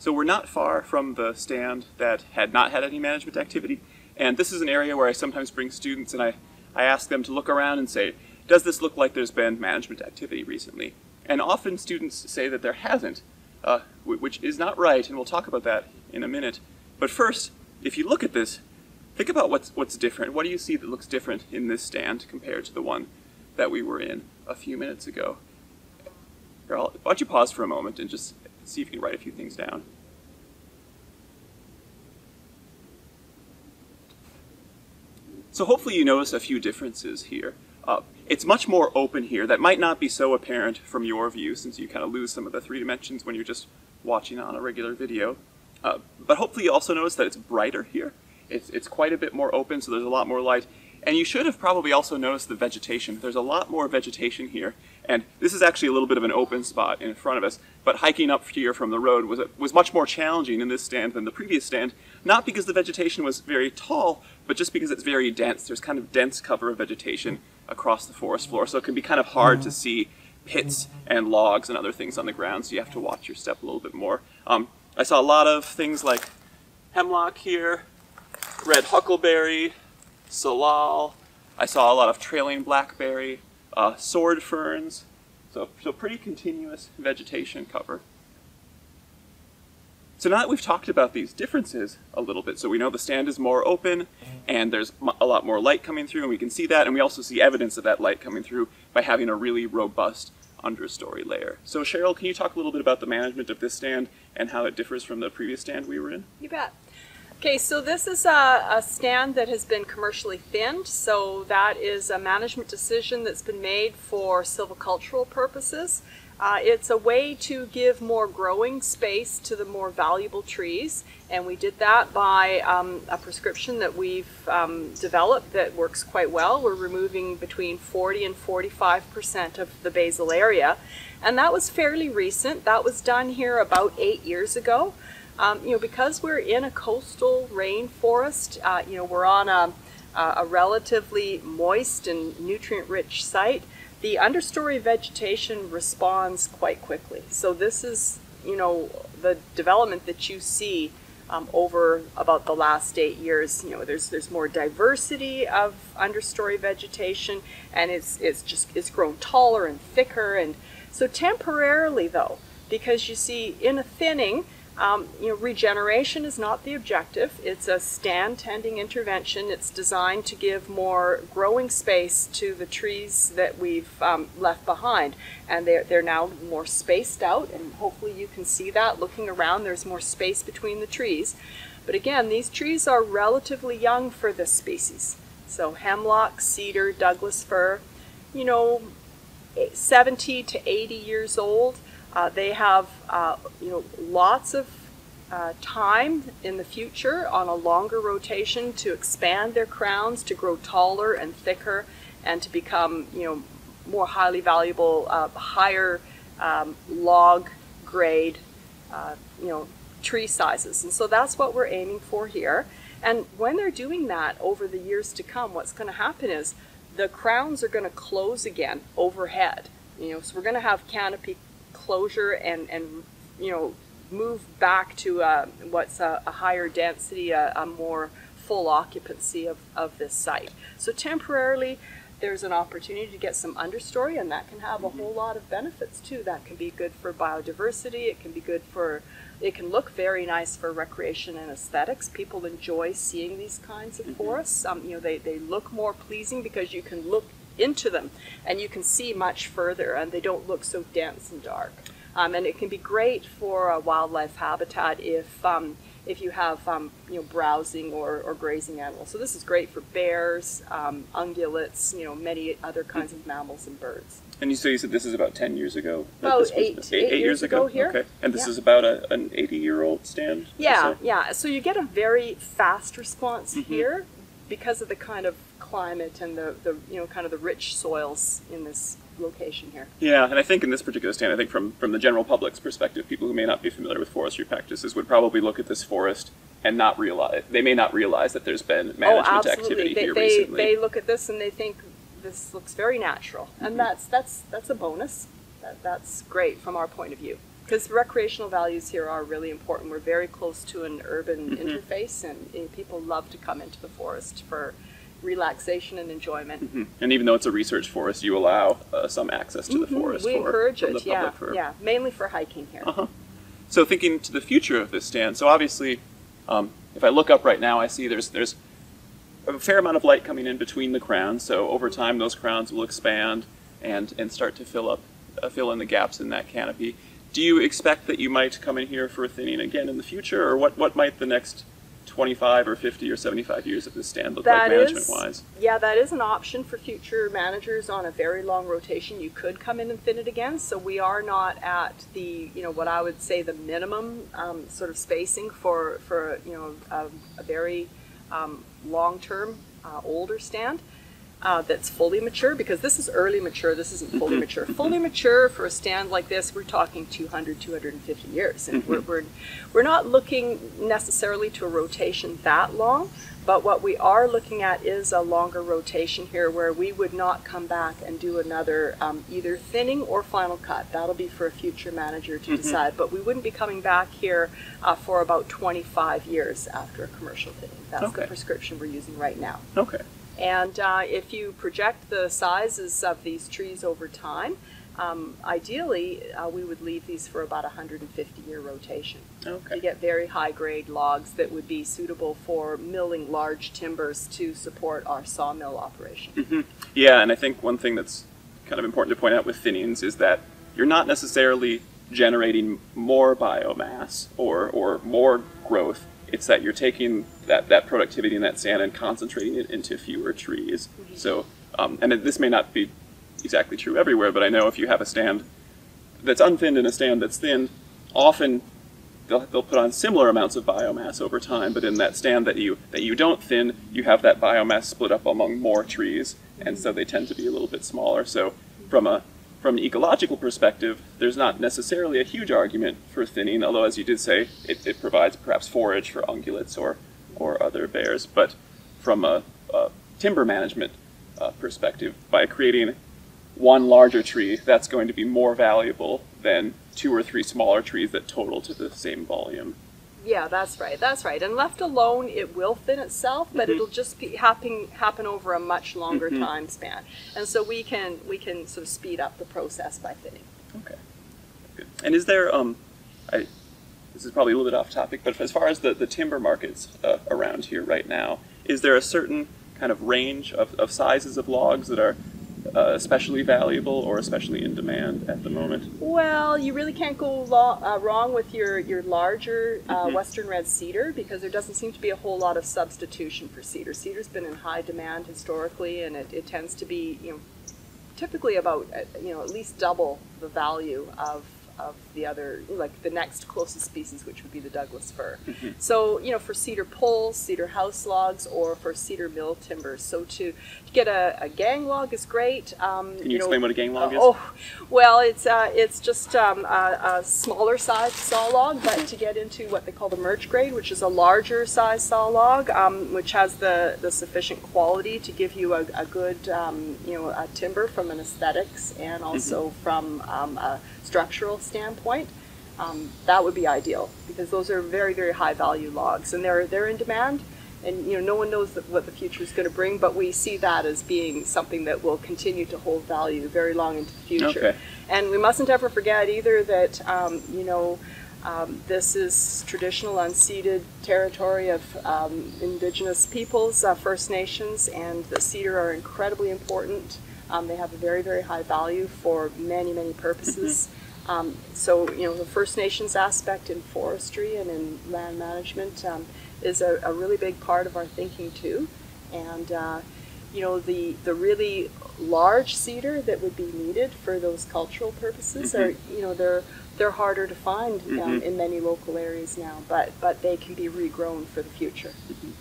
So we're not far from the stand that had not had any management activity. And this is an area where I sometimes bring students and I, I ask them to look around and say, does this look like there's been management activity recently? And often students say that there hasn't, uh, which is not right, and we'll talk about that in a minute. But first, if you look at this, think about what's, what's different. What do you see that looks different in this stand compared to the one that we were in a few minutes ago? Here, why don't you pause for a moment and just see if you can write a few things down. So hopefully you notice a few differences here. Uh, it's much more open here. That might not be so apparent from your view since you kind of lose some of the three dimensions when you're just watching on a regular video. Uh, but hopefully you also notice that it's brighter here. It's, it's quite a bit more open, so there's a lot more light. And you should have probably also noticed the vegetation. There's a lot more vegetation here. And this is actually a little bit of an open spot in front of us. But hiking up here from the road was, was much more challenging in this stand than the previous stand. Not because the vegetation was very tall, but just because it's very dense. There's kind of dense cover of vegetation across the forest floor. So it can be kind of hard to see pits and logs and other things on the ground. So you have to watch your step a little bit more. Um, I saw a lot of things like hemlock here, red huckleberry, salal. I saw a lot of trailing blackberry, uh, sword ferns. So, so pretty continuous vegetation cover. So now that we've talked about these differences a little bit, so we know the stand is more open and there's a lot more light coming through and we can see that and we also see evidence of that light coming through by having a really robust understory layer. So Cheryl, can you talk a little bit about the management of this stand and how it differs from the previous stand we were in? You bet. Okay, so this is a, a, stand that has been commercially thinned. So that is a management decision that's been made for silvicultural purposes. Uh, it's a way to give more growing space to the more valuable trees, and we did that by um, a prescription that we've um, developed that works quite well. We're removing between 40 and 45 percent of the basal area, and that was fairly recent. That was done here about eight years ago. Um, you know, because we're in a coastal rainforest, uh, you know, we're on a, a relatively moist and nutrient-rich site the understory vegetation responds quite quickly. So this is, you know, the development that you see um, over about the last eight years. You know, there's there's more diversity of understory vegetation, and it's it's just it's grown taller and thicker. And so temporarily, though, because you see in a thinning, um, you know, regeneration is not the objective. It's a stand tending intervention. It's designed to give more growing space to the trees that we've um, left behind. And they're, they're now more spaced out, and hopefully you can see that looking around. There's more space between the trees. But again, these trees are relatively young for this species. So hemlock, cedar, Douglas fir, you know, 70 to 80 years old. Uh, they have uh, you know lots of uh, time in the future on a longer rotation to expand their crowns, to grow taller and thicker, and to become you know more highly valuable, uh, higher um, log grade uh, you know tree sizes. And so that's what we're aiming for here. And when they're doing that over the years to come, what's going to happen is the crowns are going to close again overhead. You know, so we're going to have canopy closure and, and you know, move back to uh, what's a, a, higher density, a, a, more full occupancy of, of this site. So temporarily, there's an opportunity to get some understory, and that can have a whole lot of benefits too. That can be good for biodiversity. It can be good for, it can look very nice for recreation and aesthetics. People enjoy seeing these kinds of mm-hmm. forests. Um, you know, they, they look more pleasing because you can look into them and you can see much further and they don't look so dense and dark. Um, and it can be great for a wildlife habitat if um, if you have um, you know browsing or, or grazing animals. So this is great for bears, um, ungulates, you know many other kinds of mammals and birds. And you say you said this is about ten years ago. About was, eight, eight, eight, years, ago, ago, here. Okay, and this yeah. is about a, an eighty-year-old stand. Yeah, yeah. So you get a very fast response mm-hmm. here because of the kind of climate and the, the you know kind of the rich soils in this location here. Yeah, and I think in this particular stand, I think from from the general public's perspective, people who may not be familiar with forestry practices would probably look at this forest and not realize they may not realize that there's been oh, management oh, activity they, here they, recently. They look at this and they think this looks very natural, and mm-hmm. that's that's that's a bonus. That, that's great from our point of view. Because recreational values here are really important. We're very close to an urban Mm-hmm. interface, and eh, people love to come into the forest for relaxation and enjoyment. Mhm. And even though it's a research forest, you allow uh, some access to the Mhm, forest we for, encourage it, yeah, for yeah, mainly for hiking here. Uh-huh. So thinking to the future of this stand, so obviously, um, if I look up right now, I see there's there's a fair amount of light coming in between the crowns. So over time, those crowns will expand and and start to fill up, uh, fill in the gaps in that canopy. Do you expect that you might come in here for a thinning again in the future, or what what might the next 25 or 50 or 75 years of this stand look That like is- management wise? Yeah, that is an option for future managers on a very long rotation. You could come in and thin it again. So we are not at the, you know, what I would say the minimum um, sort of spacing for, for you know, a, a very um, long-term uh, older stand. Uh, that's fully mature because this is early mature. This isn't fully mature. Fully mature for a stand like this, we're talking 200, 250 years, and we're, we're we're not looking necessarily to a rotation that long. But what we are looking at is a longer rotation here, where we would not come back and do another um, either thinning or final cut. That'll be for a future manager to decide. But we wouldn't be coming back here uh, for about 25 years after a commercial thinning. That's Okay. the prescription we're using right now. Okay. And uh, if you project the sizes of these trees over time, um, ideally uh, we would leave these for about a 150 year rotation. Okay. You get very high grade logs that would be suitable for milling large timbers to support our sawmill operation. Mhm. Yeah, and I think one thing that's kind of important to point out with thinnings is that you're not necessarily generating more biomass or, or more growth. It's that you're taking that, that productivity in that sand and concentrating it into fewer trees. So, um, and this may not be exactly true everywhere, but I know if you have a stand that's unthinned and a stand that's thinned, often they'll, they'll put on similar amounts of biomass over time, but in that stand that you that you don't thin, you have that biomass split up among more trees, and so they tend to be a little bit smaller. So from a from an ecological perspective, there's not necessarily a huge argument for thinning, although as you did say, it, it provides perhaps forage for ungulates or or other bears. But from a, a timber management uh, perspective, by creating one larger tree, that's going to be more valuable than two or three smaller trees that total to the same volume. Yeah, that's right. That's right. And left alone, it will thin itself, but Mhm. it'll just be happen happen over a much longer Mhm. time span. And so we can we can sort of speed up the process by thinning. Okay. Good. And is there, um, I, this is probably a little bit off topic, but as far as the, the timber markets uh, around here right now, is there a certain kind of range of, of sizes of logs that are uh, especially valuable or especially in demand at the moment? Well, you really can't go lo- uh, wrong with your your larger uh, Mhm. western red cedar because there doesn't seem to be a whole lot of substitution for cedar. Cedar's been in high demand historically, and it, it tends to be you know typically about uh, you know at least double the value of of the other like the next closest species, which would be the Douglas fir. Mhm. So you know for cedar poles, cedar house logs, or for cedar mill timbers. So to, to get a, a gang log is great. Um, Can you, know, explain what a gang log is? Oh, well, it's uh, it's just um, a, a smaller size saw log, but to get into what they call the merge grade, which is a larger size saw log, um, which has the, the sufficient quality to give you a, a good um, you know a timber from an aesthetics and also from um, a structural standpoint. Um, that would be ideal because those are very very high value logs and they're they're in demand and you know no one knows what the future is going to bring but we see that as being something that will continue to hold value very long into the future Okay. and we mustn't ever forget either that um, you know um, this is traditional unceded territory of um, indigenous peoples uh, first nations and the cedar are incredibly important um, they have a very very high value for many many purposes um, so, you know, the First Nations aspect in forestry and in land management um, is a, a really big part of our thinking too. And, uh, you know, the, the really large cedar that would be needed for those cultural purposes are, you know, they're, they're harder to find um, Mhm. in many local areas now, but, but they can be regrown for the future. Mhm.